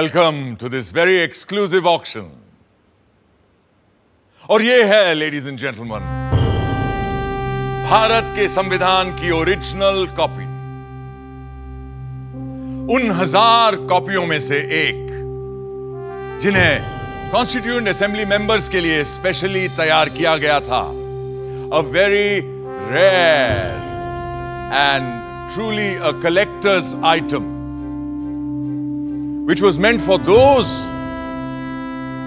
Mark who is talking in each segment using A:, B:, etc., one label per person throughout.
A: Welcome to this very exclusive auction. और ये है लेडीज़ एंड जेंटलमैन भारत के संविधान की ओरिजिनल कॉपी उन हज़ार कॉपियों में से एक जिन्हें कॉन्स्टिट्यूंट असेंबली मेंबर्स के लिए स्पेशली तैयार किया गया था a very rare and truly a collector's item, which was meant for those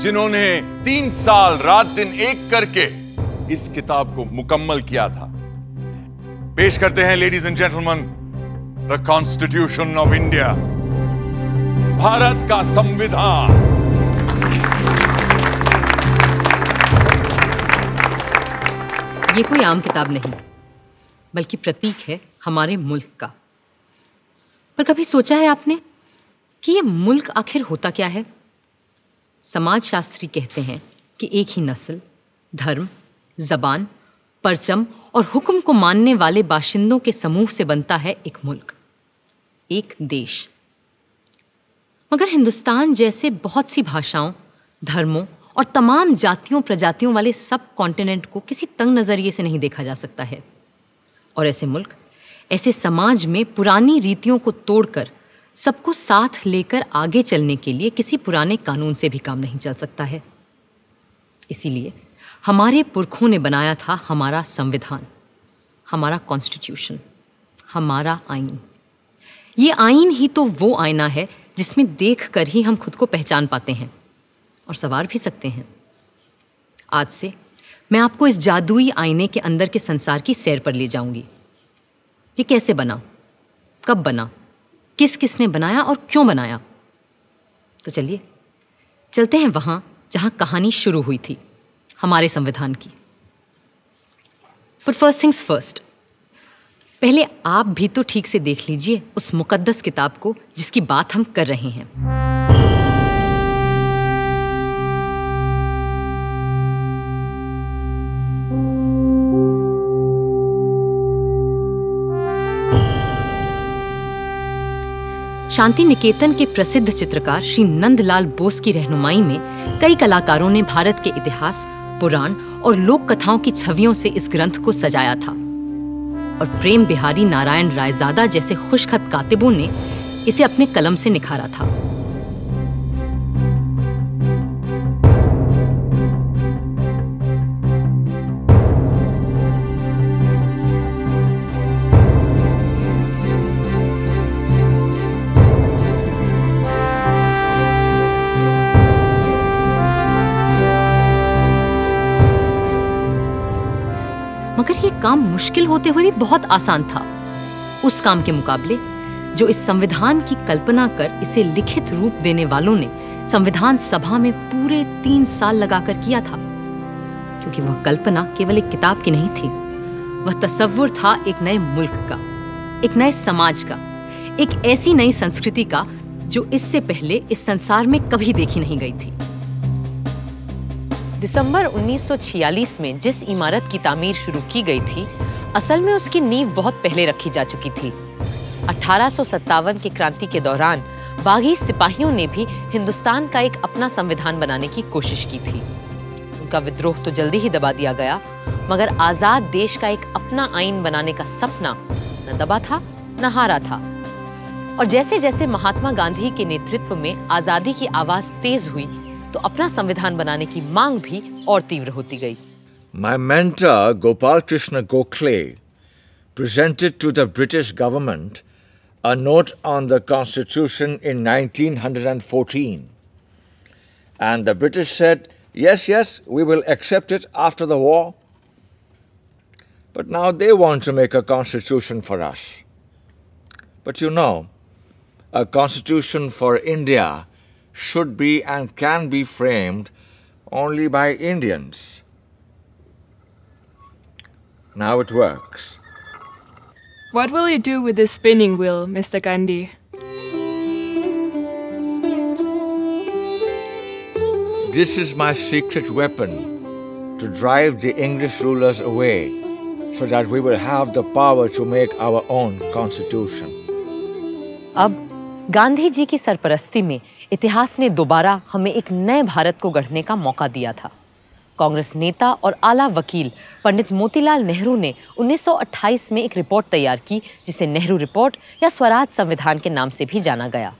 A: जिन्होंने तीन साल, रात दिन एक करके इस किताब को मुकम्मल किया था। पेश करते हैं ladies and gentleman the constitution of India Bharat का संविधान।
B: ये कोई आम किताब नहीं, बल्कि प्रतीक है हमारे मुल्क का। पर कभी सोचा है आपने? कि ये मुल्क आखिर होता क्या है? समाजशास्त्री कहते हैं कि एक ही नस्ल, धर्म, जबान, परचम और हुक्म को मानने वाले बाशिंदों के समूह से बनता है एक मुल्क, एक देश। मगर हिंदुस्तान जैसे बहुत सी भाषाओं, धर्मों और तमाम जातियों, प्रजातियों वाले सब कॉन्टिनेंट को किसी तंग नज़रिए से नहीं देखा जा सकता है। और ऐसे मुल्क, ऐसे समाज में पुरानी रीतियों को तोड़कर सबको साथ लेकर आगे चलने के लिए किसी पुराने कानून से भी काम नहीं चल सकता है। इसीलिए हमारे पुरखों ने बनाया था हमारा संविधान, हमारा कॉन्स्टिट्यूशन हमारा आइन ये आइन ही तो वो आईना है जिसमें देख कर ही हम खुद को पहचान पाते हैं और सवार भी सकते हैं। आज से मैं आपको इस जादुई आईने के अंदर के संसार की सैर पर ले जाऊँगी। ये कैसे बना? कब बना? किस किस ने बनाया और क्यों बनाया? तो चलिए, चलते हैं वहाँ जहाँ कहानी शुरू हुई थी, हमारे संविधान की। बट फ़र्स्ट थिंग्स फ़र्स्ट पहले आप भी तो ठीक से देख लीजिए उस मुकद्दस किताब को जिसकी बात हम कर रहे हैं। शांति निकेतन के प्रसिद्ध चित्रकार श्री नंदलाल बोस की रहनुमाई में कई कलाकारों ने भारत के इतिहास, पुराण और लोक कथाओं की छवियों से इस ग्रंथ को सजाया था। और प्रेम बिहारी नारायण रायजादा जैसे खुशखत कातिबों ने इसे अपने कलम से निखारा था। काम मुश्किल होते हुए भी बहुत आसान था। उस काम के मुकाबले, जो इस संविधान की कल्पना कर इसे लिखित रूप देने वालों ने संविधान सभा में पूरे तीन साल लगाकर किया था। क्योंकि वह कल्पना केवल एक किताब की नहीं थी, वह तस्वुर था एक नए मुल्क का, एक नए समाज का, एक ऐसी नई संस्कृति का, जो इससे पहले इस संसार में कभी देखी नहीं गई थी। दिसंबर 1946 में जिस इमारत की तामीर शुरू की गई थी, असल में उसकी नींव बहुत पहले रखी जा चुकी थी। अठारह के क्रांति के दौरान, बागी सिपाहियों ने भी हिंदुस्तान का एक अपना संविधान बनाने की कोशिश की थी। उनका विद्रोह तो जल्दी ही दबा दिया गया, मगर आज़ाद देश का एक अपना आइन बनाने का सपना न दबा था, न हारा था। और जैसे जैसे महात्मा गांधी के नेतृत्व में आज़ादी की आवाज़ तेज हुई तो अपना संविधान बनाने की मांग भी और तीव्र होती गई
C: My mentor Gopal Krishna Gokhale presented to the British government a note on the constitution in 1914 and the British said yes yes we will accept it after the war but now they want to make a constitution for us but you know a constitution for India should be and can be framed only by Indians. Now it works.
D: What will you do with this spinning wheel, Mr. Gandhi?
C: This is my secret weapon to drive the English rulers away so that we will have the power to make our own constitution.
B: अब गांधी जी की सरपरस्ती में इतिहास ने दोबारा हमें एक नए भारत को गढ़ने का मौका दिया था। कांग्रेस नेता और आला वकील पंडित मोतीलाल नेहरू ने 1928 में एक रिपोर्ट तैयार की, जिसे नेहरू रिपोर्ट या स्वराज संविधान के नाम से भी जाना गया।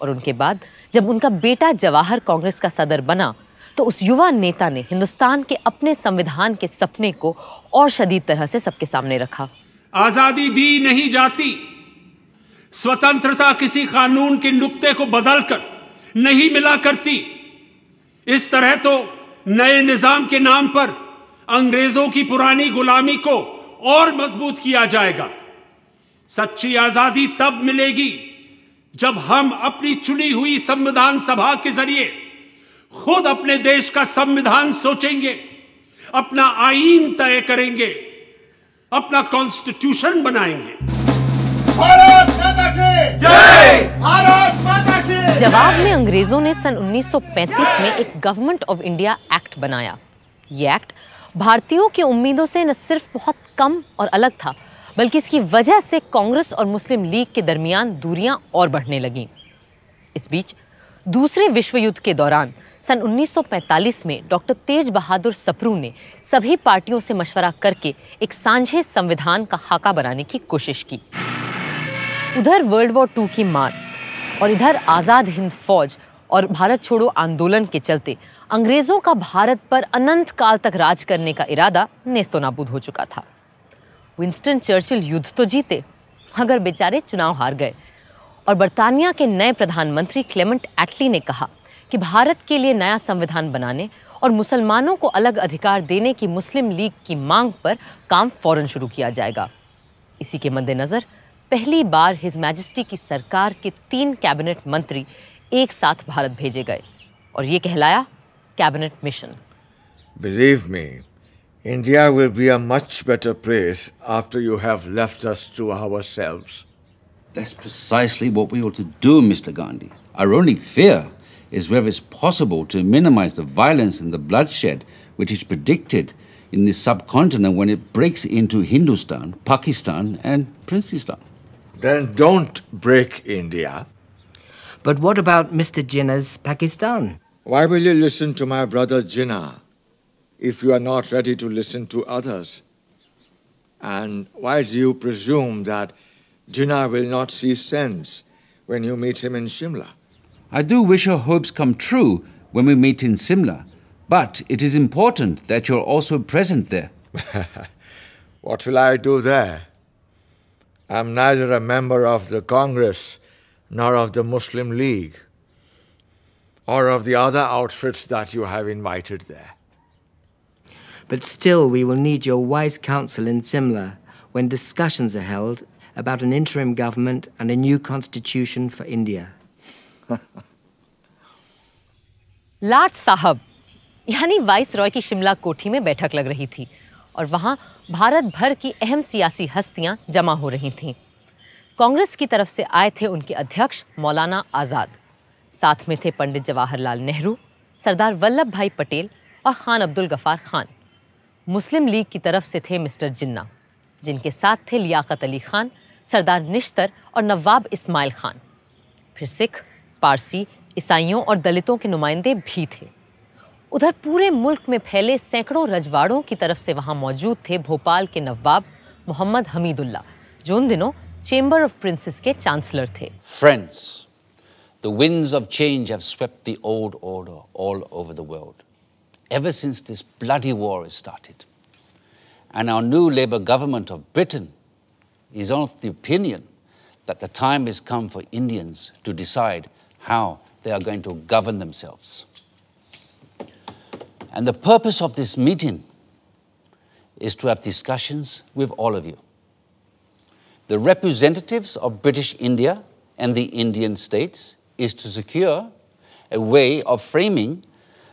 B: और उनके बाद जब उनका बेटा जवाहर कांग्रेस का सदर बना तो उस युवा नेता ने हिंदुस्तान के अपने संविधान के सपने को और शदीद तरह से सबके सामने रखा।
E: आज़ादी दी नहीं जाती। स्वतंत्रता किसी कानून के नुक्ते को बदलकर नहीं मिला करती। इस तरह तो नए निज़ाम के नाम पर अंग्रेज़ों की पुरानी गुलामी को और मज़बूत किया जाएगा। सच्ची आज़ादी तब मिलेगी जब हम अपनी चुनी हुई संविधान सभा के ज़रिए खुद अपने देश का संविधान सोचेंगे, अपना आईन तय करेंगे, अपना कॉन्स्टिट्यूशन बनाएँगे।
F: भारत माता की। जय! भारत माता की।
B: जवाब में अंग्रेज़ों ने सन 1935 में एक गवर्नमेंट ऑफ़ इंडिया एक्ट बनाया। ये एक्ट भारतीयों की उम्मीदों से न सिर्फ़ बहुत कम और अलग था बल्कि इसकी वजह से कांग्रेस और मुस्लिम लीग के दरमियान दूरियाँ और बढ़ने लगीं। इस बीच दूसरे विश्व युद्ध के दौरान सन 1945 में डॉक्टर तेज बहादुर सप्रू ने सभी पार्टियों से मशवरा करके एक सांझे संविधान का खाका बनाने की कोशिश की। उधर वर्ल्ड वॉर टू की मार और इधर आज़ाद हिंद फौज और भारत छोड़ो आंदोलन के चलते अंग्रेज़ों का भारत पर अनंत काल तक राज करने का इरादा नेस्तो नाबूद हो चुका था। विंस्टन चर्चिल युद्ध तो जीते, मगर बेचारे चुनाव हार गए। और बर्तानिया के नए प्रधानमंत्री क्लेमेंट एटली ने कहा कि भारत के लिए नया संविधान बनाने और मुसलमानों को अलग अधिकार देने की मुस्लिम लीग की मांग पर काम फ़ौरन शुरू किया जाएगा। इसी के मद्देनज़र पहली बार हिज मैजेस्टी की सरकार के तीन कैबिनेट मंत्री एक साथ भारत भेजे गए। और ये कहलाया cabinet mission
C: believe me India will be a much better place after you have left us to our
G: that's precisely what we want to do mister Gandhi our only fear is where is possible to minimise the violence and the bloodshed which is predicted in the subcontinent when it breaks into Hindustan Pakistan and Princestan
C: Then don't break India.
H: But what about Mr. Jinnah's Pakistan?
C: Why will you listen to my brother Jinnah if you are not ready to listen to others? And why do you presume that Jinnah will not see sense when you meet him in Shimla?
G: I do wish your hopes come true when we meet in Simla, but it is important that you're also present there.
C: What will I do there? I'm neither a member of the Congress nor of the Muslim League or of the other outfits that you have invited there.
H: But still, we will need your wise counsel in Simla when discussions are held about an interim government and a new constitution for India.
B: लाट साहब यानी vice Roy की शिमला कोठी में बैठक लग रही थी और वहाँ भारत भर की अहम सियासी हस्तियाँ जमा हो रही थीं। कांग्रेस की तरफ़ से आए थे उनके अध्यक्ष मौलाना आज़ाद। साथ में थे पंडित जवाहरलाल नेहरू, सरदार वल्लभ भाई पटेल और खान अब्दुल गफार खान। मुस्लिम लीग की तरफ़ से थे मिस्टर जिन्ना, जिनके साथ थे लियाकत अली खान, सरदार निश्तर और नवाब इस्माइल खान। फिर सिख, पारसी, ईसाइयों और दलितों के नुमाइंदे भी थे। उधर पूरे मुल्क में फैले सैकड़ों रजवाड़ों की तरफ़ से वहाँ मौजूद थे भोपाल के नवाब मोहम्मद हमीदुल्ला जो उन दिनों चेंबर ऑफ़ प्रिंसेस के चांसलर थे
G: Friends, the winds of change have swept the old order all over the world ever since this bloody war started. And our new Labour government of Britain is of the opinion that the time has come for Indians to decide how they are going to govern themselves. And the purpose of this meeting is to have discussions with all of you. The representatives of British India and the Indian states is to secure a way of framing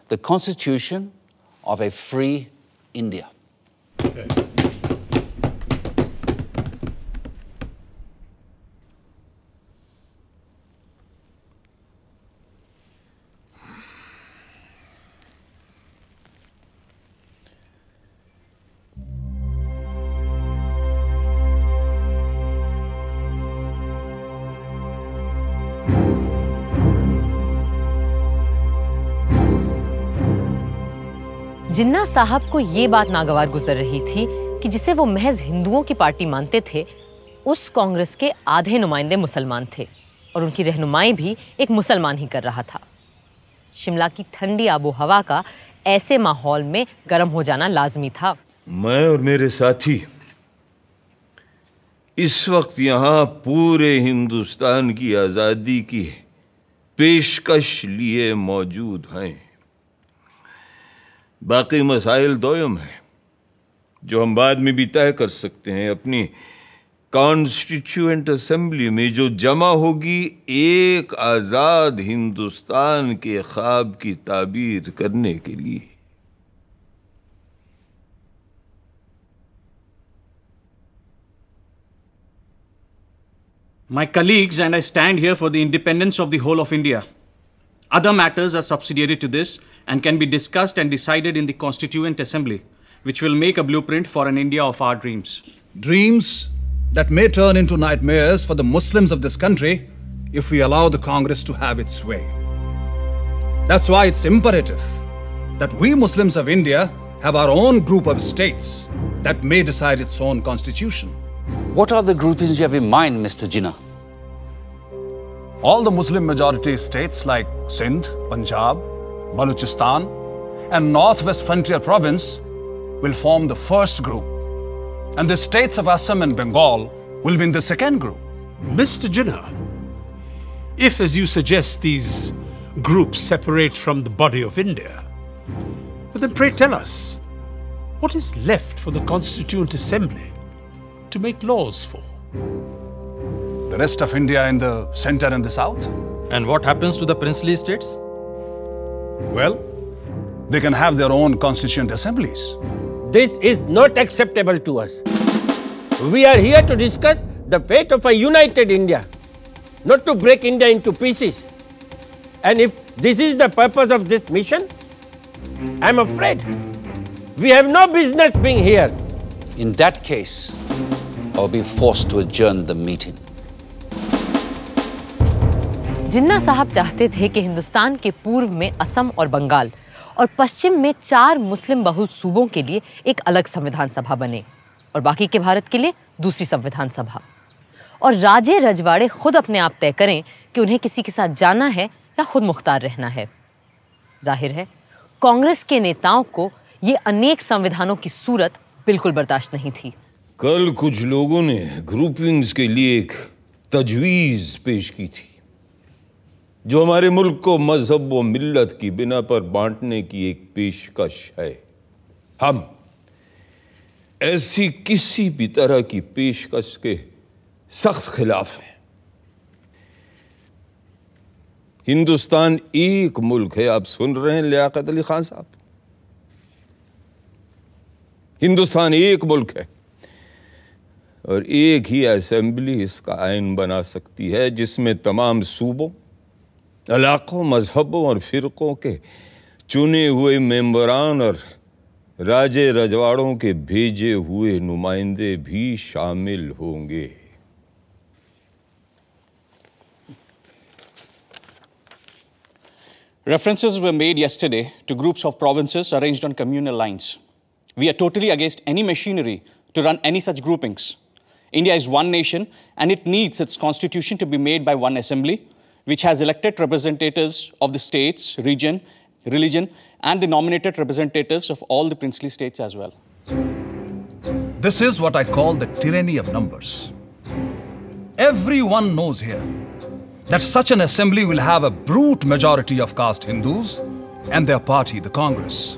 G: the constitution of a free India.
B: Jinnah साहब को ये बात नागवार गुजर रही थी कि जिसे वो महज हिंदुओं की पार्टी मानते थे, उस कांग्रेस के आधे नुमाइंदे मुसलमान थे और उनकी रहनुमाई भी एक मुसलमान ही कर रहा था। शिमला की ठंडी आबो हवा का ऐसे माहौल में गर्म हो जाना लाजमी था।
I: मैं और मेरे साथी इस वक्त यहाँ पूरे हिंदुस्तान की आज़ादी की पेशकश लिए मौजूद हैं। बाकी मसाइल दोयम हैं, जो हम बाद में भी तय कर सकते हैं अपनी कॉन्स्टिट्यूएंट असेंबली में, जो जमा होगी एक आज़ाद हिंदुस्तान के ख्वाब की ताबीर करने के लिए
J: My colleagues and I stand here for the independence of the whole of India. Other matters are subsidiary to this and can be discussed and decided in the Constituent Assembly, which will make a blueprint for an India of our dreams.
K: Dreams that may turn into nightmares for the Muslims of this country if we allow the Congress to have its way. That's why it's imperative that we Muslims of India have our own group of states that may decide its own constitution.
G: What are the groupings you have in mind, Mr. Jinnah?
K: All the Muslim majority states like Sindh, Punjab, Balochistan, and Northwest Frontier Province will form the first group. And the states of Assam and Bengal will be in the second group.
E: Mr. Jinnah, if, as you suggest, these groups separate from the body of India, then pray tell us, what is left for the Constituent Assembly to make laws for?
K: The rest of India in the center and the south?
L: And what happens to the princely states?
K: Well, they can have their own constituent assemblies.
M: This is not acceptable to us. We are here to discuss the fate of a united India, not to break India into pieces. And if this is the purpose of this mission, I'm afraid we have no business being here.
G: In that case, I'll be forced to adjourn the meeting.
B: Jinnah sahab चाहते थे कि हिंदुस्तान के पूर्व में असम और बंगाल और पश्चिम में चार मुस्लिम बहुल सूबों के लिए एक अलग संविधान सभा बने और बाकी के भारत के लिए दूसरी संविधान सभा। और राजे रजवाड़े खुद अपने आप तय करें कि उन्हें किसी के साथ जाना है या खुद मुख्तार रहना है। ज़ाहिर है, कांग्रेस के नेताओं को ये अनेक संविधानों की सूरत बिल्कुल बर्दाश्त नहीं थी।
I: कल कुछ लोगों ने ग्रुपिंग्स के लिए एक तजवीज़ पेश की थी। जो हमारे मुल्क को मज़हब व मिल्लत की बिना पर बांटने की एक पेशकश है। हम ऐसी किसी भी तरह की पेशकश के सख्त खिलाफ हैं। हिंदुस्तान एक मुल्क है, आप सुन रहे हैं लियाकत अली खान साहब। हिंदुस्तान एक मुल्क है और एक ही असेंबली इसका आइन बना सकती है, जिसमें तमाम सूबों इलाकों मजहबों और फिरकों के चुने हुए मेंबरान और राजे रजवाड़ों के भेजे हुए नुमाइंदे भी शामिल होंगे
J: References were made yesterday to groups of provinces arranged on communal lines. We are totally against any machinery to run any such groupings. India is one nation and it needs its constitution to be made by one assembly, which has elected representatives of the states, region, religion, and the nominated representatives of all the princely states as well.
K: This is what I call the tyranny of numbers. Everyone knows here that such an assembly will have a brute majority of caste Hindus and their party, the Congress.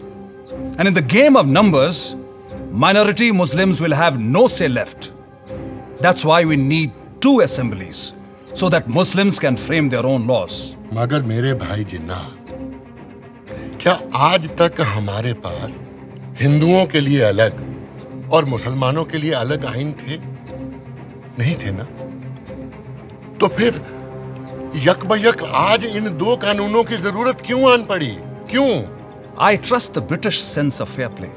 K: And in the game of numbers, minority Muslims will have no say left. That's why we need two assemblies so that Muslims can frame their own laws.
F: मगर मेरे भाई जिन्ना क्या आज तक हमारे पास हिंदुओं के लिए अलग और मुसलमानों के लिए अलग आइन थे नहीं थे ना तो फिर यकबयक आज इन दो कानूनों की ज़रूरत क्यों आन पड़ी क्यों
K: I trust the British sense of fair play.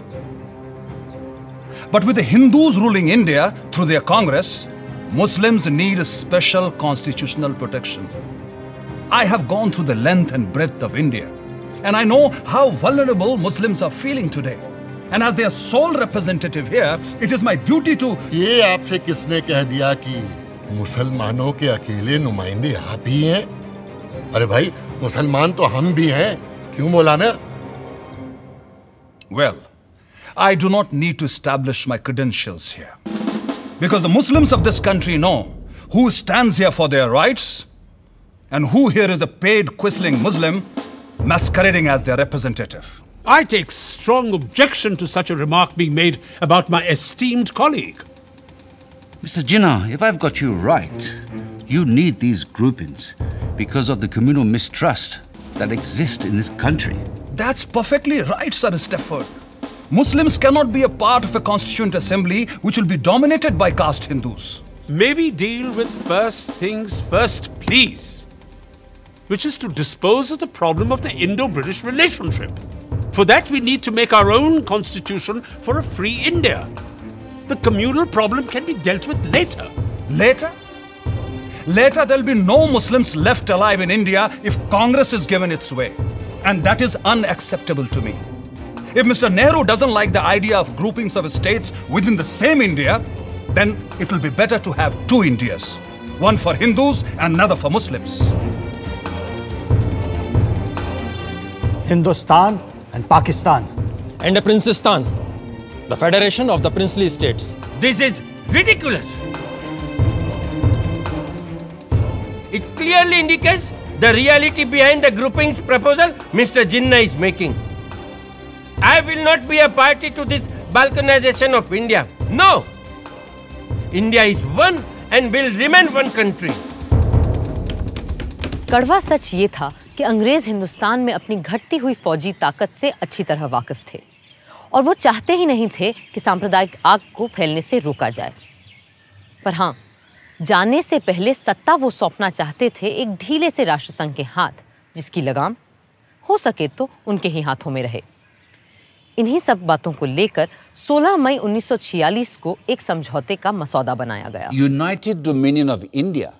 K: But with the Hindus ruling India through their Congress, Muslims need a special constitutional protection. I have gone through the length and breadth of India And I know how vulnerable Muslims are feeling today. And as their sole representative here, it is my duty to.
F: ये आपसे किसने कह दिया कि मुसलमानों के अकेले नुमाइंदे आप ही हैं अरे भाई मुसलमान तो हम भी हैं क्यों मौलाना
K: Well, I do not need to establish my credentials here. Because the Muslims of this country know who stands here for their rights and who here is a paid quisling Muslim masquerading as their representative.
E: I take strong objection to such a remark being made about my esteemed colleague.
G: Mr. Jinnah, if I've got you right, you need these groupings because of the communal mistrust that exists in this country.
K: That's perfectly right, Sir Stafford. Muslims cannot be a part of a constituent assembly which will be dominated by caste Hindus.
E: May we deal with first things first, please? Which is to dispose of the problem of the Indo British relationship. For that, we need to make our own constitution for a free India. The communal problem can be dealt with later.
K: Later? Later, there'll be no Muslims left alive in India if Congress is given its way. And that is unacceptable to me. If Mr. Nehru doesn't like the idea of groupings of states within the same India, then it will be better to have two Indias one for Hindus and another for Muslims.
N: Hindustan and Pakistan.
L: And a Princestan, the federation of the princely states.
M: This is ridiculous. It clearly indicates the reality behind the groupings proposal Mr. Jinnah is making. I will not be a party to this balkanization of India. No! India is one and will remain one country.
B: कड़वा सच ये था कि अंग्रेज़ हिंदुस्तान में अपनी घटती हुई फौजी ताकत से अच्छी तरह वाकिफ थे और वो चाहते ही नहीं थे कि सांप्रदायिक आग को फैलने से रोका जाए पर हाँ जाने से पहले सत्ता वो सौंपना चाहते थे एक ढीले से राष्ट्रसंघ के हाथ, जिसकी लगाम हो सके तो उनके ही हाथों में रहे इन्हीं सब बातों को लेकर 16 मई 1946 को एक समझौते का मसौदा बनाया गया
G: United Dominion of India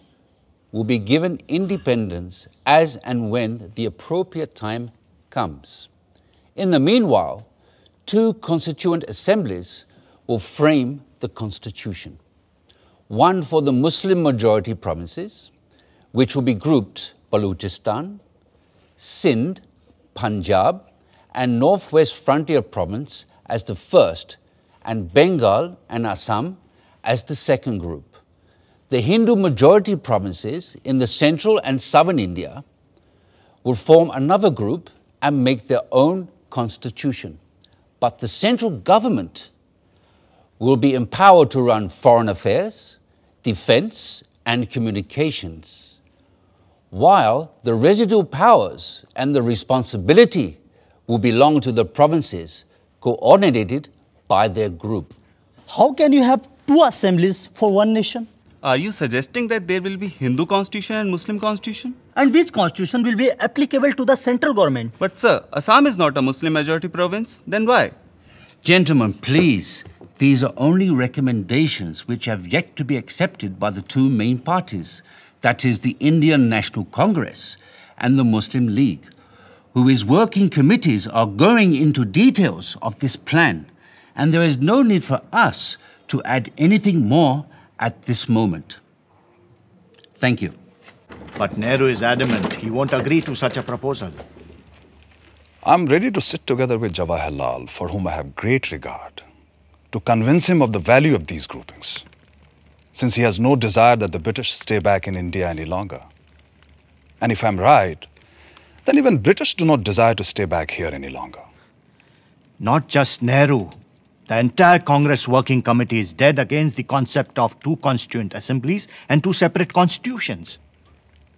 G: will be given independence as and when the appropriate time comes. In the meanwhile, two constituent assemblies will frame the constitution. One for the Muslim majority provinces, which will be grouped Baluchistan, Sindh, Punjab, and Northwest Frontier Province as the first, and Bengal and Assam as the second group. The Hindu majority provinces in the central and southern India will form another group and make their own constitution. But the central government will be empowered to run foreign affairs, defense, and communications, while the residual powers and the responsibility will belong to the provinces coordinated by their group.
N: How can you have two assemblies for one nation?
O: Are you suggesting that there will be Hindu constitution and Muslim constitution?
N: And which constitution will be applicable to the central government?
O: But sir, Assam is not a Muslim majority province. Then why?
G: Gentlemen, please, these are only recommendations which have yet to be accepted by the two main parties that is, the Indian National Congress and the Muslim League, whose working committees are going into details of this plan, and there is no need for us to add anything more at this moment. Thank you.
N: But Nehru is adamant he won't agree to such a proposal.
P: I'm ready to sit together with Jawaharlal, for whom I have great regard, to convince him of the value of these groupings, since he has no desire that the British stay back in India any longer. And if I'm right, then even British do not desire to stay back here any longer.
N: Not just Nehru. The entire Congress Working Committee is dead against the concept of two constituent assemblies and two separate constitutions.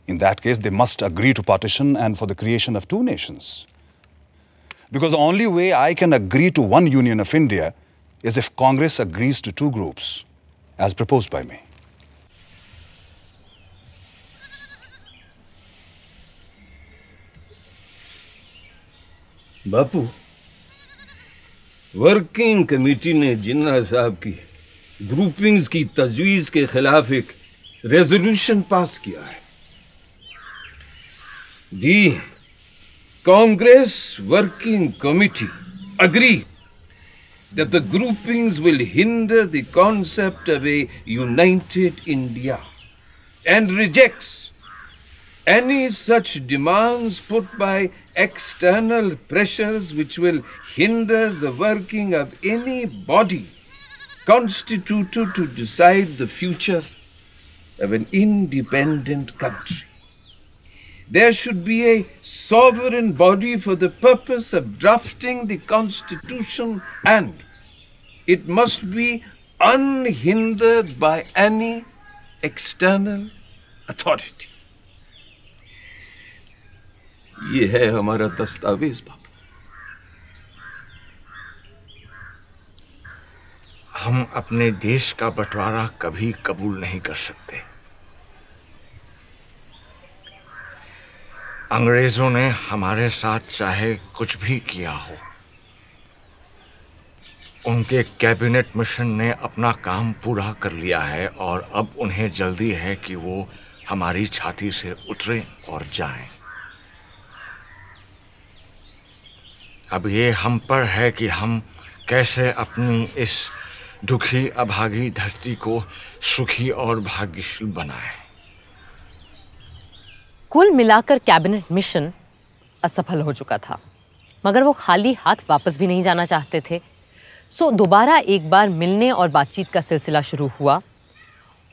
P: In that case, they must agree to partition and for the creation of two nations. Because the only way I can agree to one union of India is if Congress agrees to two groups, as proposed by me.
I: Bapu working committee ने जिन्ना साहब की groupings की तजवीज के खिलाफ एक resolution pass किया है। The Congress working committee agree that the groupings will hinder the concept of a united India and rejects any such demands put by external pressures which will hinder the working of any body constituted to decide the future of an independent country. There should be a sovereign body for the purpose of drafting the constitution and it must be unhindered by any external authority. ये है हमारा दस्तावेज़ बाबू
C: हम अपने देश का बंटवारा कभी कबूल नहीं कर सकते अंग्रेज़ों ने हमारे साथ चाहे कुछ भी किया हो, उनके कैबिनेट मिशन ने अपना काम पूरा कर लिया है और अब उन्हें जल्दी है कि वो हमारी छाती से उतरे और जाएँ। अब ये हम पर है कि हम कैसे अपनी इस दुखी अभागी धरती को सुखी और भाग्यशील बनाएँ।
B: कुल मिलाकर कैबिनेट मिशन असफल हो चुका था मगर वो खाली हाथ वापस भी नहीं जाना चाहते थे सो दोबारा एक बार मिलने और बातचीत का सिलसिला शुरू हुआ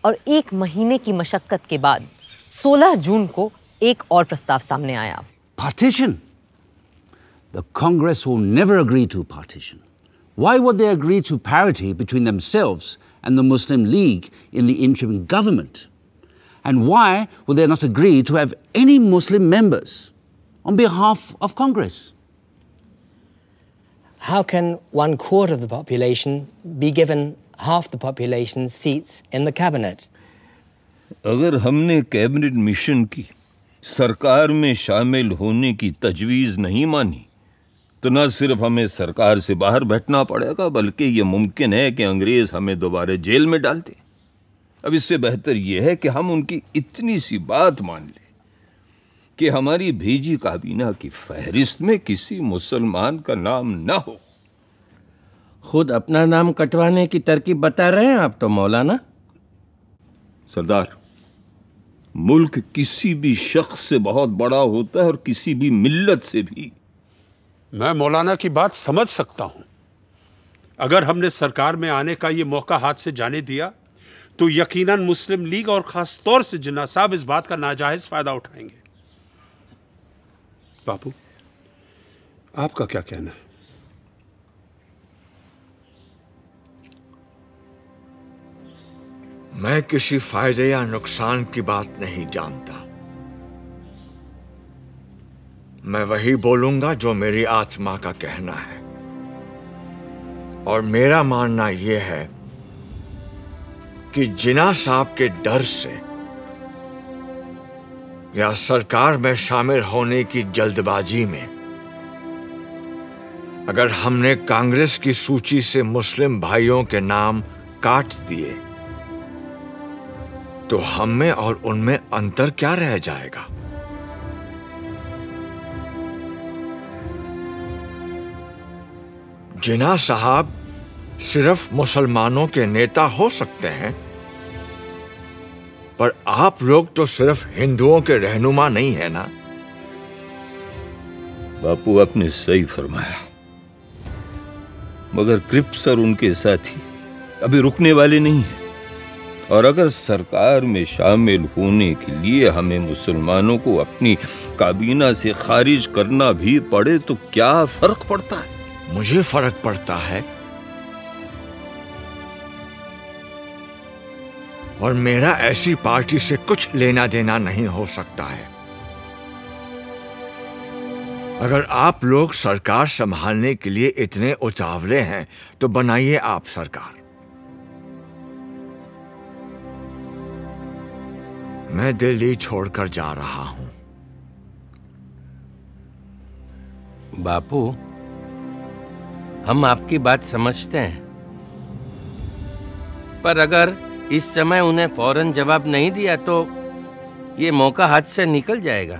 B: और एक महीने की मशक्कत के बाद 16 जून को एक और प्रस्ताव सामने आया
G: Partition? The Congress will never agree to partition. Why would they agree to parity between themselves and the Muslim League in the interim government? And why would they not agree to have any Muslim members on behalf of Congress?
H: How can one quarter of the population be given half the population's seats in the cabinet?
I: अगर हमने cabinet mission की सरकार में शामिल होने की तजवीज नहीं मानी तो न सिर्फ़ हमें सरकार से बाहर बैठना पड़ेगा बल्कि ये मुमकिन है कि अंग्रेज़ हमें दोबारा जेल में डाल दें। अब इससे बेहतर यह है कि हम उनकी इतनी सी बात मान लें कि हमारी भेजी काबीना की फहरिस्त में किसी मुसलमान का नाम ना हो।
M: खुद अपना नाम कटवाने की तरकीब बता रहे हैं आप तो मौलाना?
I: सरदार मुल्क किसी भी शख्स से बहुत बड़ा होता है और किसी भी मिल्लत से भी।
E: मैं मौलाना की बात समझ सकता हूँ। अगर हमने सरकार में आने का ये मौका हाथ से जाने दिया तो यकीनन मुस्लिम लीग और खास तौर से जिन्ना साहब इस बात का नाजायज फ़ायदा उठाएँगे। बापू, आपका क्या कहना है?
C: मैं किसी फ़ायदे या नुकसान की बात नहीं जानता। मैं वही बोलूँगा जो मेरी आत्मा का कहना है। और मेरा मानना यह है कि जिना साहब के डर से या सरकार में शामिल होने की जल्दबाजी में अगर हमने कांग्रेस की सूची से मुस्लिम भाइयों के नाम काट दिए तो हम में और उनमें अंतर क्या रह जाएगा? जिना साहब सिर्फ़ मुसलमानों के नेता हो सकते हैं, पर आप लोग तो सिर्फ़ हिंदुओं के रहनुमा नहीं है ना?
I: बापू आपने सही फरमाया। मगर क्रिप्स और उनके साथी अभी रुकने वाले नहीं है। और अगर सरकार में शामिल होने के लिए हमें मुसलमानों को अपनी काबीना से खारिज करना भी पड़े तो क्या फ़र्क पड़ता है?
C: मुझे फ़र्क पड़ता है। और मेरा ऐसी पार्टी से कुछ लेना देना नहीं हो सकता है। अगर आप लोग सरकार संभालने के लिए इतने उतावले हैं तो बनाइए आप सरकार। मैं दिल्ली छोड़कर जा रहा हूँ।
M: बापू हम आपकी बात समझते हैं। पर अगर इस समय उन्हें फ़ौरन जवाब नहीं दिया तो ये मौका हाथ से निकल जाएगा।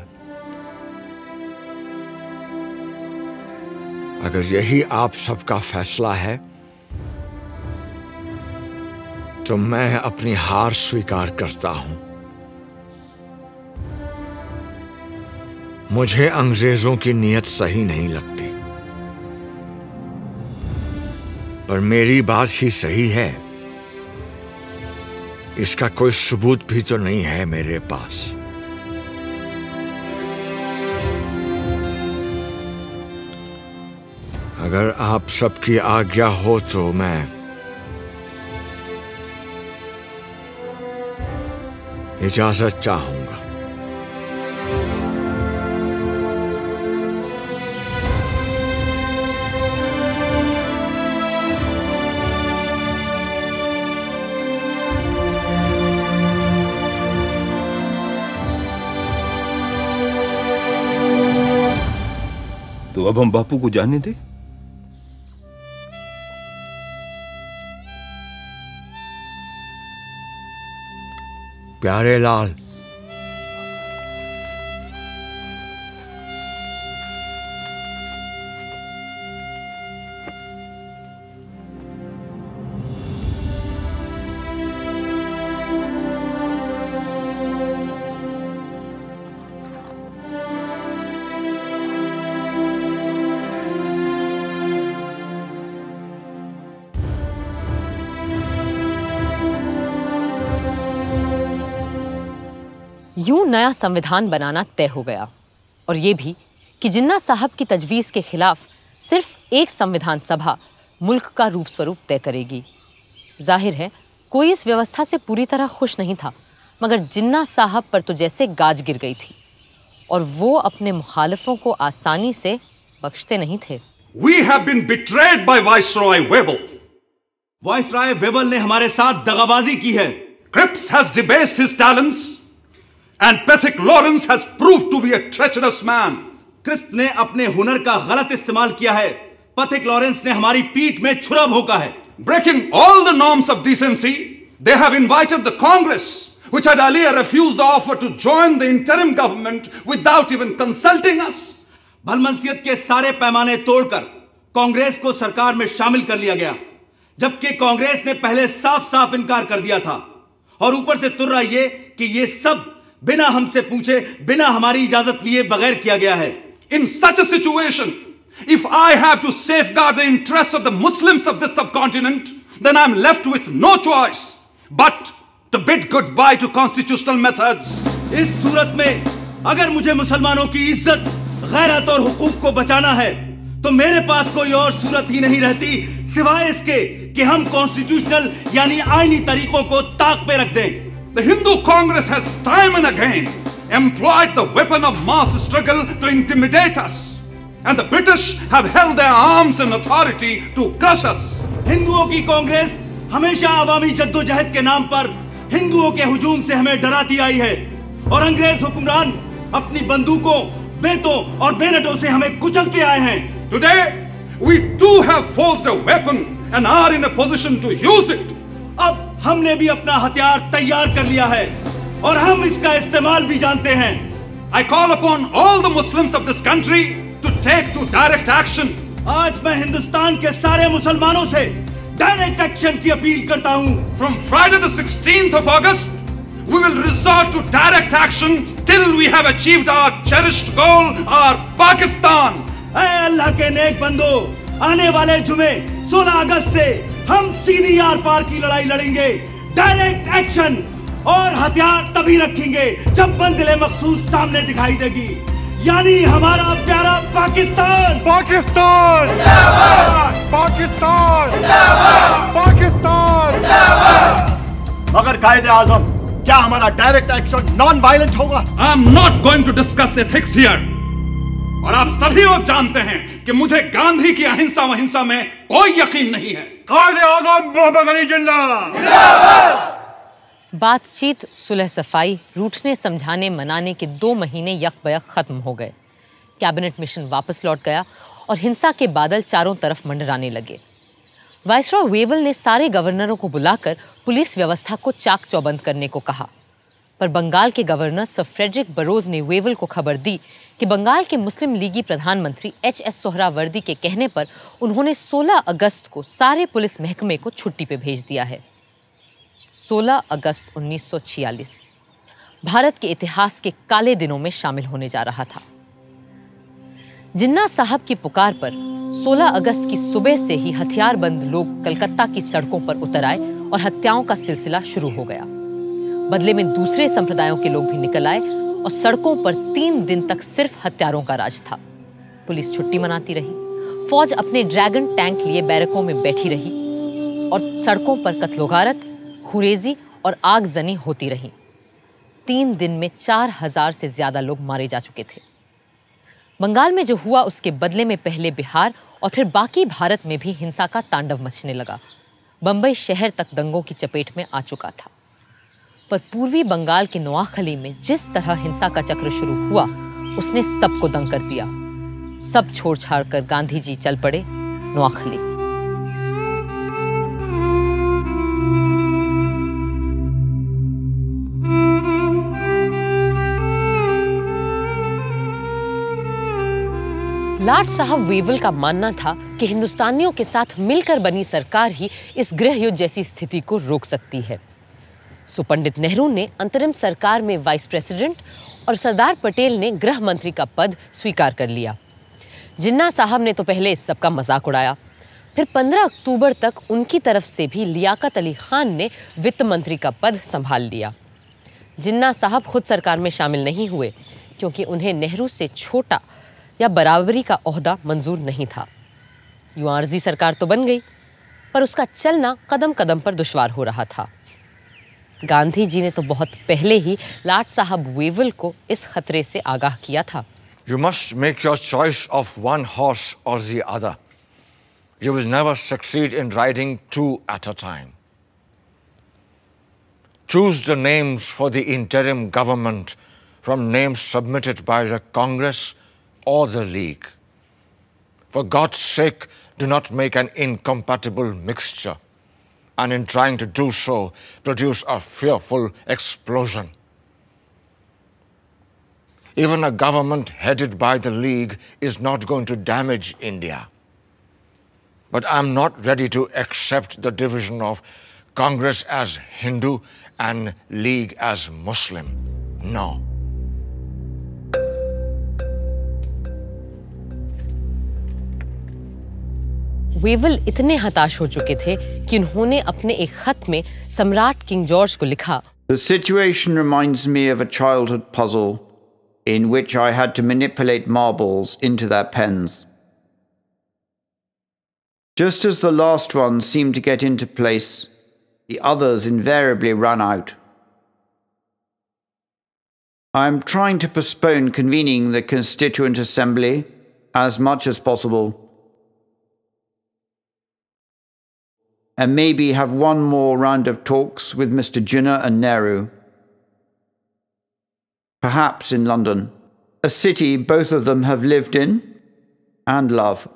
C: अगर यही आप सबका फैसला है तो मैं अपनी हार स्वीकार करता हूँ। मुझे अंग्रेज़ों की नीयत सही नहीं लगती। पर मेरी बात ही सही है। इसका कोई सबूत भी तो नहीं है मेरे पास। अगर आप सबकी आज्ञा हो तो मैं इजाज़त चाहूँगा।
I: अब हम बापू को जाने दे?
C: प्यारे लाल
B: यूँ नया संविधान बनाना तय हो गया। और ये भी कि जिन्ना साहब की तजवीज़ के खिलाफ सिर्फ़ एक संविधान सभा मुल्क का रूप स्वरूप तय करेगी। ज़ाहिर है कोई इस व्यवस्था से पूरी तरह खुश नहीं था मगर जिन्ना साहब पर तो जैसे गाज गिर गई थी। और वो अपने मुखालफों को आसानी से बख्शते नहीं थे।
K: We have been betrayed by Viceroy Webel.
Q: वेबल ने हमारे साथ दगाबाजी की है।
K: Cripps has debased his talents, and Pethick Lawrence has prove to be a treacherous man
Q: Cripps ने अपने हुनर का गलत इस्तेमाल किया है। पैथिक लॉरेंस ने हमारी पीठ में छुरा भोंका है।
K: Breaking all the norms of decency they have invited the Congress which had earlier refused the offer to join the interim government without even consulting us
Q: भलमनसियत के सारे पैमाने तोड़कर कांग्रेस को सरकार में शामिल कर लिया गया जबकि कांग्रेस ने पहले साफ़ साफ़ इनकार कर दिया था। और ऊपर से तुर रहा यह कि यह सब बिना हमसे पूछे बिना हमारी इजाज़त लिए बगैर किया गया है।
K: In such situation if I have to safeguard the interest of the Muslim of this subcontinent then I am left with no choice but to bid goodbye to constitutional methods
Q: इस सूरत में अगर मुझे मुसलमानों की इज़्ज़त गैरत और हुकूक को बचाना है तो मेरे पास कोई और सूरत ही नहीं रहती सिवाय इसके कि हम कॉन्स्टिट्यूशनल यानी आईनी तरीकों को ताक पे रख दें।
K: The Hindu Congress has time and again employed the weapon of mass struggle to intimidate us. And the British have held their arms and authority to crush us.
Q: हिंदुओं की कांग्रेस हमेशा अवामी जद्दोजहद के नाम पर हिंदुओं के हुजूम से हमें डराती आई है और अंग्रेज़ हुक्मरान अपनी बंदूकों बेतों और बेनटों से हमें कुचलते आए हैं
K: Today, we too have forged a weapon and are in a position to use it.
Q: अब हमने भी अपना हथियार तैयार कर लिया है और हम इसका इस्तेमाल भी जानते हैं।
K: I call upon all the Muslim of this country to take to direct action
Q: आज मैं हिंदुस्तान के सारे मुसलमानों से डायरेक्ट एक्शन की अपील करता हूँ।
K: From Friday sixteen of August We will resort to direct action till we have achieved our cherished goal, our Pakistan.
Q: Hey, Allah ke nek bando, aane wale jume 16 August se हम सीधी are पार की लड़ाई लड़ेंगे। Direct action और हथियार तभी रखेंगे जब मंजिल मखसूस सामने दिखाई देगी। यानी हमारा प्यारा पाकिस्तान!
F: पाकिस्तान! पाकिस्तान! पाकिस्तान!
N: मगर कायदे आज़म क्या हमारा डायरेक्ट एक्शन नॉन वायलेंट होगा?
K: I am not going to discuss ethics here. और आप सभी लोग जानते हैं कि मुझे गांधी की अहिंसा वहिंसा में कोई यकीन नहीं है।
F: कायदे आज़म मोहम्मद अली जिन्ना
B: बातचीत सुलह सफ़ाई रूठने समझाने मनाने के दो महीने यकबयक खत्म हो गए। कैबिनेट मिशन वापस लौट गया और हिंसा के बादल चारों तरफ़ मंडराने लगे। वायसरॉय वेवल ने सारे गवर्नरों को बुलाकर पुलिस व्यवस्था को चाक चौबंद करने को कहा। पर बंगाल के गवर्नर सर फ्रेडरिक बरोज ने वेवल को खबर दी कि बंगाल के मुस्लिम लीगी प्रधानमंत्री एच एस सोहरावर्दी के कहने पर उन्होंने 16 अगस्त को सारे पुलिस महकमे को छुट्टी पे भेज दिया है। 16 अगस्त 1946 भारत के इतिहास के काले दिनों में शामिल होने जा रहा था। जिन्ना साहब की पुकार पर 16 अगस्त की सुबह से ही हथियारबंद लोग कलकत्ता की सड़कों पर उतर आए और हत्याओं का सिलसिला शुरू हो गया। बदले में दूसरे संप्रदायों के लोग भी निकल आए और सड़कों पर तीन दिन तक सिर्फ़ हथियारों का राज था। पुलिस छुट्टी मनाती रही। फौज अपने ड्रैगन टैंक लिए बैरकों में बैठी रही और सड़कों पर कत्लोगारत, खुरेजी और आगजनी होती रही। तीन दिन में चार हज़ार से ज़्यादा लोग मारे जा चुके थे। बंगाल में जो हुआ, उसके बदले में पहले बिहार और फिर बाकी भारत में भी हिंसा का तांडव मचने लगा। बंबई शहर तक दंगों की चपेट में आ चुका था। पर पूर्वी बंगाल के नोआखली में जिस तरह हिंसा का चक्र शुरू हुआ, उसने सबको दंग कर दिया। सब छोड़ छाड़ कर गांधी जी चल पड़े नोआखली। लाट साहब वेवल का मानना था कि हिंदुस्तानियों के साथ मिलकर बनी सरकार ही इस गृह युद्ध जैसी स्थिति को रोक सकती है। सो पंडित नेहरू ने अंतरिम सरकार में वाइस प्रेसिडेंट और सरदार पटेल ने गृह मंत्री का पद स्वीकार कर लिया। जिन्ना साहब ने तो पहले इस सब का मज़ाक उड़ाया। फिर 15 अक्टूबर तक उनकी तरफ़ से भी लियाकत अली खान ने वित्त मंत्री का पद संभाल लिया। जिन्ना साहब खुद सरकार में शामिल नहीं हुए, क्योंकि उन्हें नेहरू से छोटा या बराबरी का अहदा मंजूर नहीं था। यूँ आर्जी सरकार तो बन गई, पर उसका चलना कदम कदम पर दुश्वार हो रहा था। गांधी जी ने तो बहुत पहले ही लाट साहब वेवल को इस खतरे से आगाह किया था।
C: You must make your choice of one horse or the other you will never succeed in riding two at a time choose the names for the interim government from names submitted by the Congress और the league for God's sake do not make an incompatible mixture and in trying to do so, produce a fearful explosion. Even a government headed by the League is not going to damage India. But I'm not ready to accept the division of Congress as Hindu and League as Muslim. No.
B: Wavell इतने हताश हो चुके थे कि उन्होंने अपने एक खत में सम्राट किंग जॉर्ज को लिखा
R: The situation reminds me of a childhood puzzle in which I had to manipulate marbles into their pens. Just as the last one seemed to get into place, the others invariably ran out. I am trying to postpone convening the Constituent Assembly as much as possible. and maybe have one more round of talks with Mr. Jinnah and Nehru. Perhaps in London, a city both of them have lived in and love.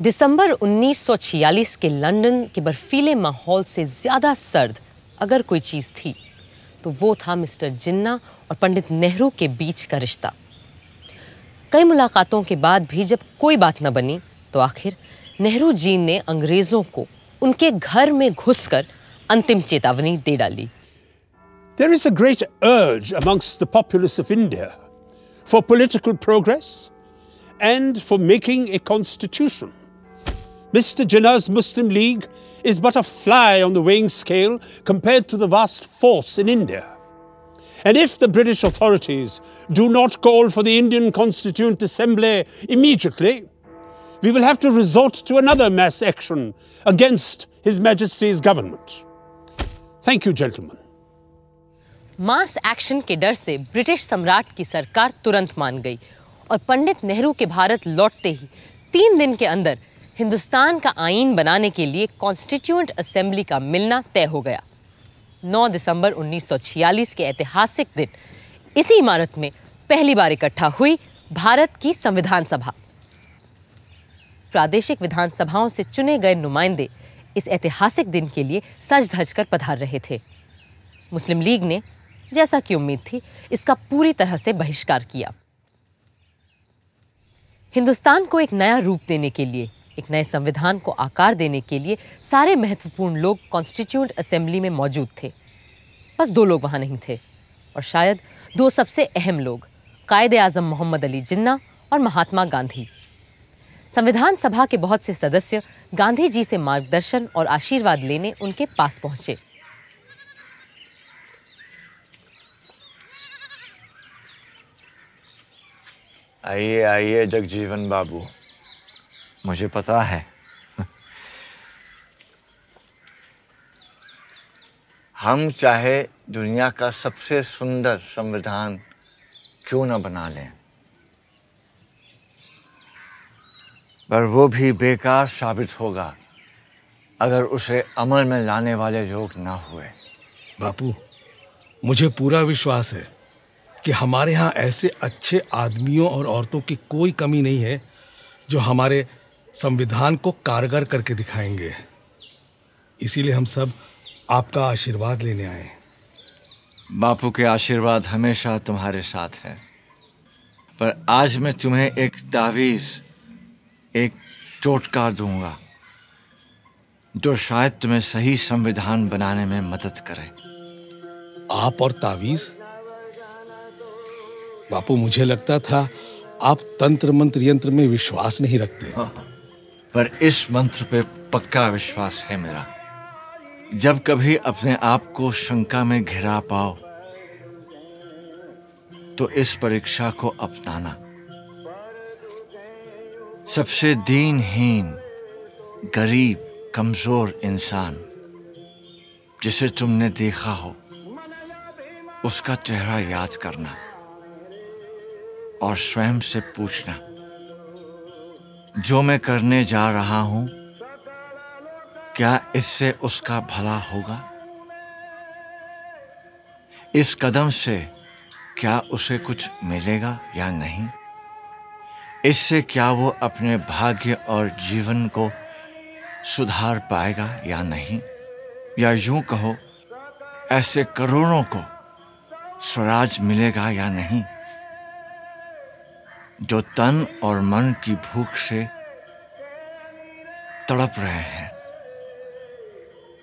B: दिसंबर 1946 के London के बर्फीले माहौल से ज्यादा सर्द अगर कोई चीज थी तो वो था मिस्टर जिन्ना और पंडित नेहरू के बीच का रिश्ता कई मुलाकातों के बाद भी जब कोई बात न बनी तो आखिर नेहरू जी ने अंग्रेजों को उनके घर में घुसकर अंतिम चेतावनी दे डाली
E: There is a great urge amongst the populace of India for political progress and for making a constitution. Mr. Jinnah's Muslim League is but a fly on the weighing scale compared to the vast force in India. And if the British authorities do not call for the Indian Constituent Assembly immediately, we will have to resort to another mass action against His Majesty's government. Thank you, gentlemen.
B: Mass action के डर से British सम्राट की सरकार तुरंत मान गई और पंडित नेहरू के भारत लौटते ही तीन दिन के अंदर हिंदुस्तान का आईन बनाने के लिए कॉन्स्टिट्यूएंट असेंबली का मिलना तय हो गया 9 दिसंबर 1946 के ऐतिहासिक दिन इसी इमारत में पहली बार इकट्ठा हुई भारत की संविधान सभा प्रादेशिक विधानसभाओं से चुने गए नुमाइंदे इस ऐतिहासिक दिन के लिए सज धज कर पधार रहे थे। मुस्लिम लीग ने, जैसा कि उम्मीद थी, इसका पूरी तरह से बहिष्कार किया। हिंदुस्तान को एक नया रूप देने के लिए, एक नए संविधान को आकार देने के लिए सारे महत्वपूर्ण लोग कॉन्स्टिट्यूंट असेंबली में मौजूद थे। बस दो लोग वहाँ नहीं थे, और शायद दो सबसे अहम लोग, कायदे आज़म मोहम्मद अली जिन्ना और महात्मा गांधी। संविधान सभा के बहुत से सदस्य गांधी जी से मार्गदर्शन और आशीर्वाद लेने उनके पास पहुँचे।
C: आइए आइए, जगजीवन बाबू। मुझे पता है। हम चाहे दुनिया का सबसे सुंदर संविधान क्यों ना बना लें। पर वो भी बेकार साबित होगा अगर उसे अमल में लाने वाले लोग ना हुए।
S: बापू मुझे पूरा विश्वास है कि हमारे यहाँ ऐसे अच्छे आदमियों और औरतों की कोई कमी नहीं है जो हमारे संविधान को कारगर करके दिखाएँगे। इसीलिए हम सब आपका आशीर्वाद लेने आए
C: बापू के आशीर्वाद हमेशा तुम्हारे साथ हैं। पर आज मैं तुम्हें एक तावीज़ एक टोटका दूँगा जो शायद तुम्हें सही संविधान बनाने में मदद करे।
S: आप और तावीज? बापू मुझे लगता था आप तंत्र मंत्र यंत्र में विश्वास नहीं रखते। हाँ।
C: पर इस मंत्र पे पक्का विश्वास है मेरा। जब कभी अपने आप को शंका में घिरा पाओ तो इस परीक्षा को अपनाना। सबसे दीनहीन, गरीब, कमज़ोर इंसान, जिसे तुमने देखा हो, उसका चेहरा याद करना और स्वयं से पूछना, जो मैं करने जा रहा हूँ, क्या इससे उसका भला होगा? इस कदम से क्या उसे कुछ मिलेगा या नहीं? इससे क्या वो अपने भाग्य और जीवन को सुधार पाएगा या नहीं? या यूँ कहो, ऐसे करोड़ों को स्वराज मिलेगा या नहीं? जो तन और मन की भूख से तड़प रहे हैं,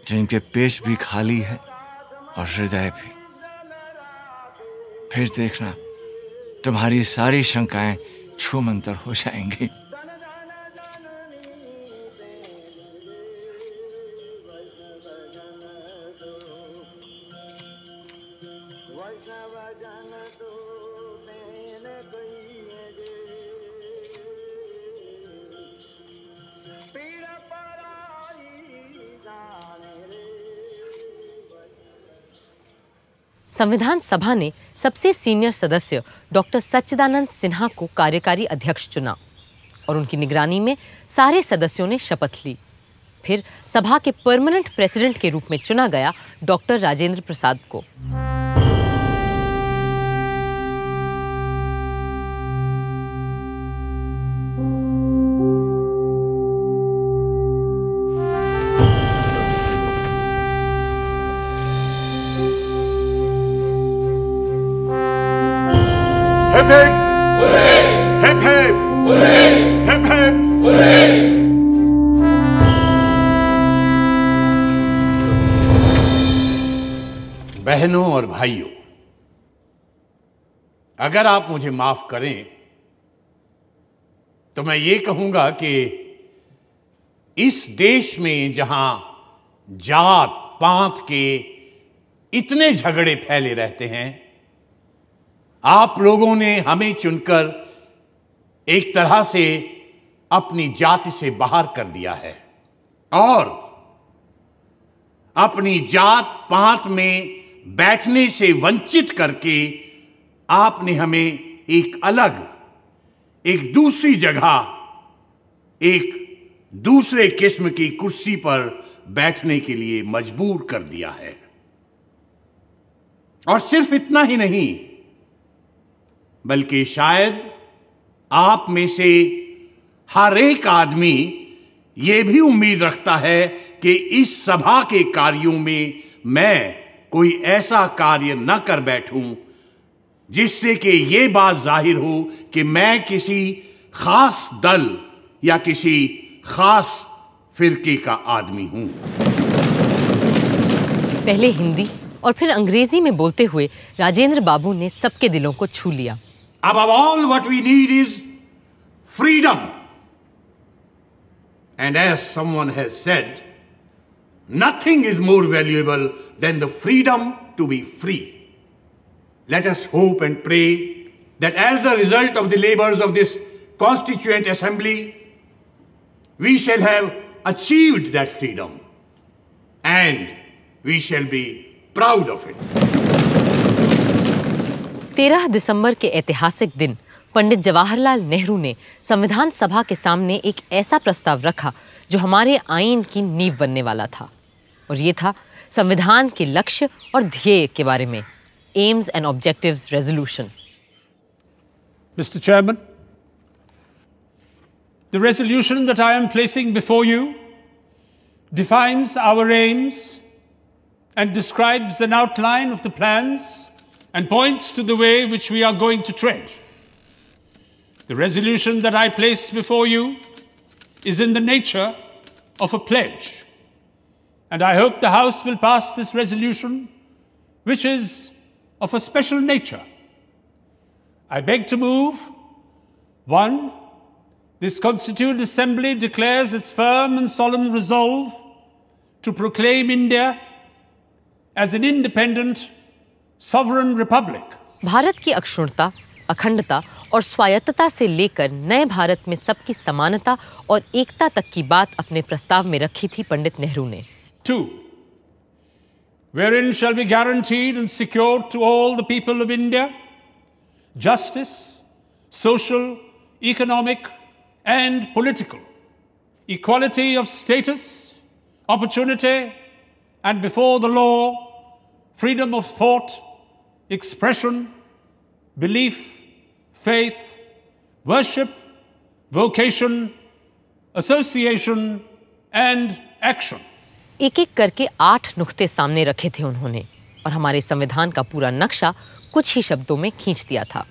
C: जिनके पेट भी खाली है और हृदय भी। फिर देखना, तुम्हारी सारी शंकाएँ छूमंतर हो जाएँगी।
B: संविधान सभा ने सबसे सीनियर सदस्य डॉक्टर सच्चिदानंद सिन्हा को कार्यकारी अध्यक्ष चुना और उनकी निगरानी में सारे सदस्यों ने शपथ ली। फिर सभा के परमानेंट प्रेसिडेंट के रूप में चुना गया डॉक्टर राजेंद्र प्रसाद को।
T: अगर आप मुझे माफ़ करें तो मैं ये कहूँगा कि इस देश में जहाँ जात पात के इतने झगड़े फैले रहते हैं, आप लोगों ने हमें चुनकर एक तरह से अपनी जाति से बाहर कर दिया है। और अपनी जात पात में बैठने से वंचित करके आपने हमें एक अलग, एक दूसरी जगह, एक दूसरे किस्म की कुर्सी पर बैठने के लिए मजबूर कर दिया है। और सिर्फ़ इतना ही नहीं, बल्कि शायद आप में से हर एक आदमी यह भी उम्मीद रखता है कि इस सभा के कार्यों में मैं कोई ऐसा कार्य न कर बैठूं जिससे कि यह बात ज़ाहिर हो कि मैं किसी
E: खास दल या किसी खास फिरके का आदमी हूँ।
B: पहले हिंदी और फिर अंग्रेज़ी में बोलते हुए राजेंद्र बाबू ने सबके दिलों को छू लिया।
E: अब अब all what we need is freedom and as someone has said nothing is more valuable than the freedom to be free Let us hope and pray that as the result of the labors of this Constituent Assembly, we shall have achieved that freedom and we shall be proud of it.
B: तेरह दिसंबर के ऐतिहासिक दिन पंडित जवाहरलाल नेहरू ने संविधान सभा के सामने एक ऐसा प्रस्ताव रखा जो हमारे आइन की नींव बनने वाला था और ये था संविधान के लक्ष्य और ध्येय के बारे में aims and objectives resolution.
E: Mr. Chairman, the resolution that I am placing before you defines our aims and describes an outline of the plans and points to the way which we are going to tread. The resolution that I place before you is in the nature of a pledge. And I hope the House will pass this resolution, which is of a special nature. I beg to move one, this Constituent Assembly declares its firm and solemn resolve to proclaim India as an independent, sovereign republic.
B: Bharat की अक्षुणता अखंडता और स्वायत्तता से लेकर नए भारत में सबकी समानता और एकता तक की बात अपने प्रस्ताव में रखी थी पंडित नेहरू ने
E: Two, wherein shall be guaranteed and secured to all the people of India justice, social, economic, and political, equality of status, opportunity, and before the law, freedom of thought, expression, belief, faith, worship, vocation, association, and action.
B: एक एक करके आठ नुक्ते सामने रखे थे उन्होंने और हमारे संविधान का पूरा नक्शा कुछ ही शब्दों में खींच दिया था।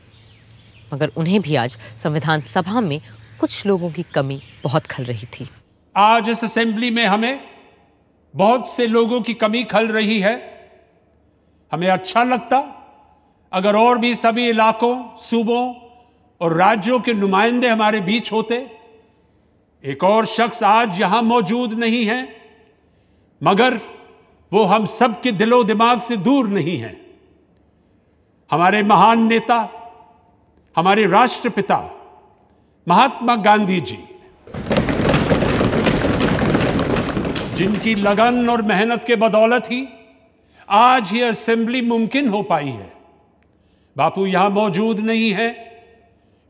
B: मगर उन्हें भी आज संविधान सभा में कुछ लोगों की कमी बहुत खल रही थी।
E: आज इस असेंबली में हमें बहुत से लोगों की कमी खल रही है। हमें अच्छा लगता, अगर और भी सभी इलाकों, सूबों और राज्यों के नुमाइंदे हमारे बीच होते, एक और शख्स आज यहाँ मौजूद नहीं है। मगर वो हम सब के दिलो दिमाग से दूर नहीं है। हमारे महान नेता, हमारे राष्ट्रपिता, महात्मा गांधी जी, जिनकी लगन और मेहनत के बदौलत ही आज ये असेंबली मुमकिन हो पाई है। बापू यहाँ मौजूद नहीं है,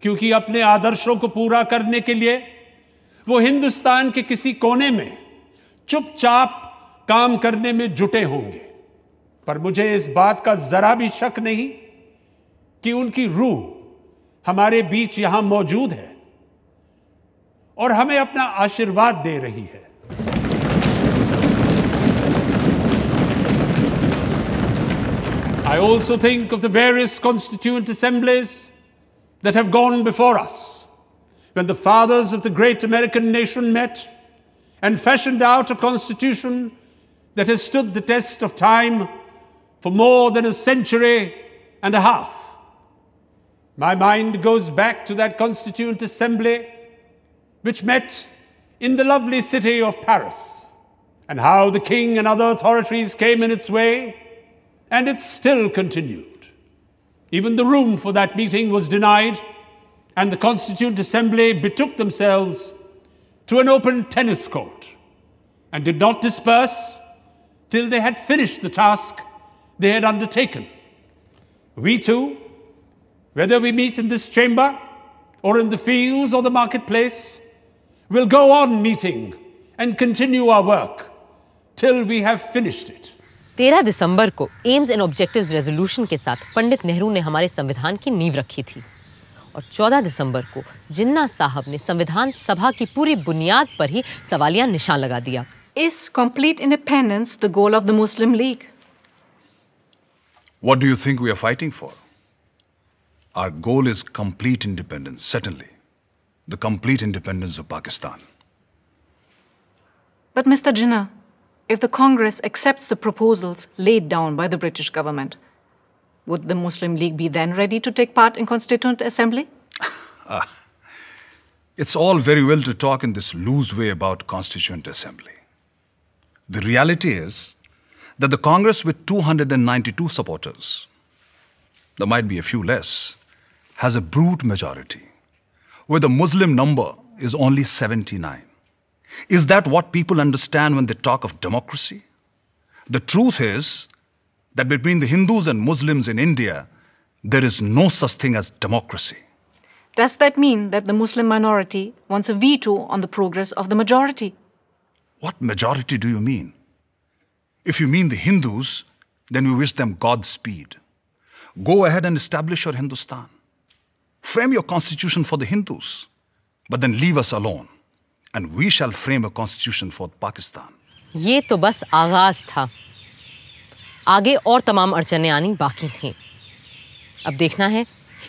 E: क्योंकि अपने आदर्शों को पूरा करने के लिए वो हिंदुस्तान के किसी कोने में चुपचाप काम करने में जुटे होंगे पर मुझे इस बात का जरा भी शक नहीं कि उनकी रूह हमारे बीच यहाँ मौजूद है और हमें अपना आशीर्वाद दे रही है I also think of the various constituent assemblies that have gone before us when the fathers of the great American nation met and fashioned out a constitution that has stood the test of time for more than a century and a half. My mind goes back to that Constituent Assembly which met in the lovely city of Paris, and how the king and other authorities came in its way, and it still continued. Even the room for that meeting was denied, and the Constituent Assembly betook themselves to an open tennis court and did not disperse till they had finished the task they had undertaken. We too, whether we meet in this chamber or in the fields or the marketplace, will go on meeting and continue our work till we have finished it.
B: तेरह दिसंबर को AIIMS and objectives resolution के साथ पंडित नेहरू ने हमारे संविधान की नींव रखी थी और 14 दिसंबर को जिन्ना साहब ने संविधान सभा की पूरी बुनियाद पर ही सवालिया निशान लगा दिया
U: is complete independence the goal of the Muslim League?
K: What do you think we are fighting for? Our goal is complete independence, certainly. the complete independence of Pakistan.
U: But, Mr. Jinnah, if the Congress accepts the proposals laid down by the British government, would the Muslim League be then ready to take part in Constituent Assembly?
K: Ah, it's all very well to talk in this loose way about Constituent Assembly. The reality is that the Congress with 292 supporters, there might be a few less, has a brute majority, where the Muslim number is only 79. Is that what people understand when they talk of democracy? The truth is that between the Hindus and Muslims in India, there is no such thing as democracy.
U: Does that mean that the Muslim minority wants a veto on the progress of the majority?
K: What majority do you mean? If you mean the Hindus, then we wish them Godspeed. Go ahead and establish your Hindustan. Frame your constitution for the Hindus, but then leave us alone, and we shall frame a constitution for Pakistan.
B: ये तो बस आगाज़ था आगे और तमाम अड़चने आनी बाकी थी अब देखना है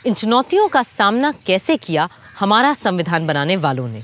B: इन चुनौतियों का सामना कैसे किया हमारा संविधान बनाने वालों ने